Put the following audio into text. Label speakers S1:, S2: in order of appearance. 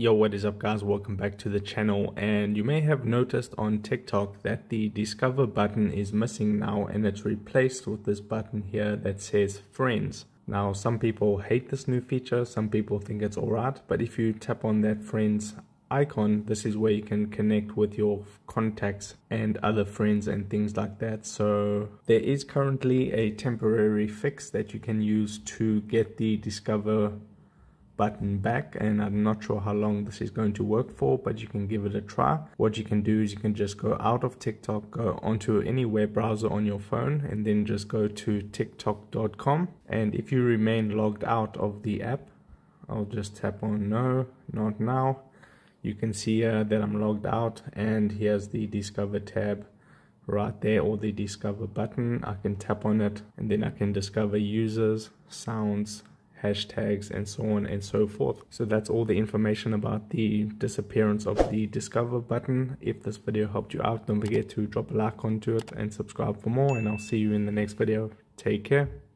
S1: Yo, what is up guys? Welcome back to the channel and you may have noticed on TikTok that the discover button is missing now and it's replaced with this button here that says friends. Now some people hate this new feature, some people think it's alright, but if you tap on that friends icon, this is where you can connect with your contacts and other friends and things like that. So there is currently a temporary fix that you can use to get the discover button back and I'm not sure how long this is going to work for but you can give it a try. What you can do is you can just go out of TikTok go onto any web browser on your phone and then just go to tiktok.com and if you remain logged out of the app I'll just tap on no not now. You can see uh, that I'm logged out and here's the discover tab right there or the discover button. I can tap on it and then I can discover users sounds hashtags and so on and so forth. So that's all the information about the disappearance of the discover button. If this video helped you out, don't forget to drop a like onto it and subscribe for more and I'll see you in the next video. Take care.